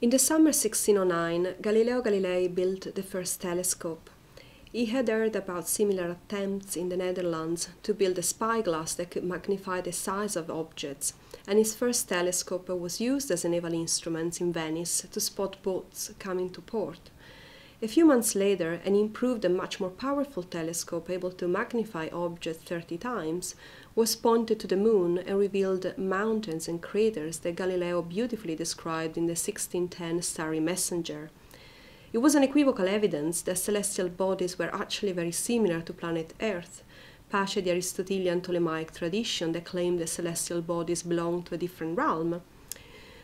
In the summer 1609, Galileo Galilei built the first telescope. He had heard about similar attempts in the Netherlands to build a spyglass that could magnify the size of objects, and his first telescope was used as a naval instrument in Venice to spot boats coming to port. A few months later, an improved and much more powerful telescope able to magnify objects 30 times was pointed to the moon and revealed mountains and craters that Galileo beautifully described in the 1610 Starry Messenger. It was unequivocal evidence that celestial bodies were actually very similar to planet Earth, pace the Aristotelian Ptolemaic tradition that claimed that celestial bodies belonged to a different realm.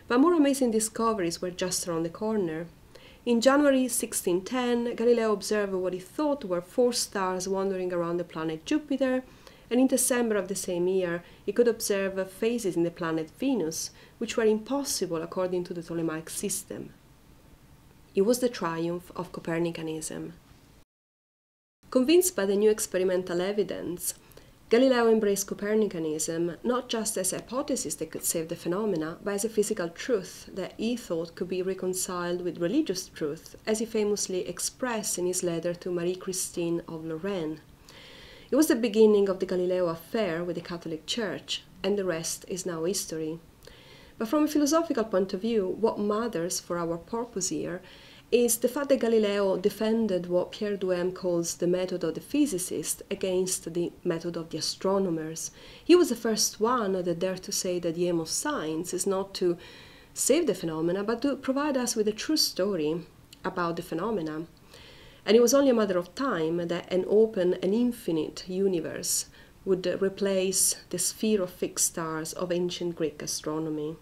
But more amazing discoveries were just around the corner. In January 1610, Galileo observed what he thought were four stars wandering around the planet Jupiter and in December of the same year he could observe phases in the planet Venus, which were impossible according to the Ptolemaic system. It was the triumph of Copernicanism. Convinced by the new experimental evidence, Galileo embraced Copernicanism not just as a hypothesis that could save the phenomena, but as a physical truth that he thought could be reconciled with religious truth, as he famously expressed in his letter to Marie Christine of Lorraine. It was the beginning of the Galileo affair with the Catholic Church, and the rest is now history. But from a philosophical point of view, what matters for our purpose here is the fact that Galileo defended what Pierre Duhem calls the method of the physicist against the method of the astronomers. He was the first one that dared to say that the aim of science is not to save the phenomena, but to provide us with a true story about the phenomena. And it was only a matter of time that an open and infinite universe would replace the sphere of fixed stars of ancient Greek astronomy.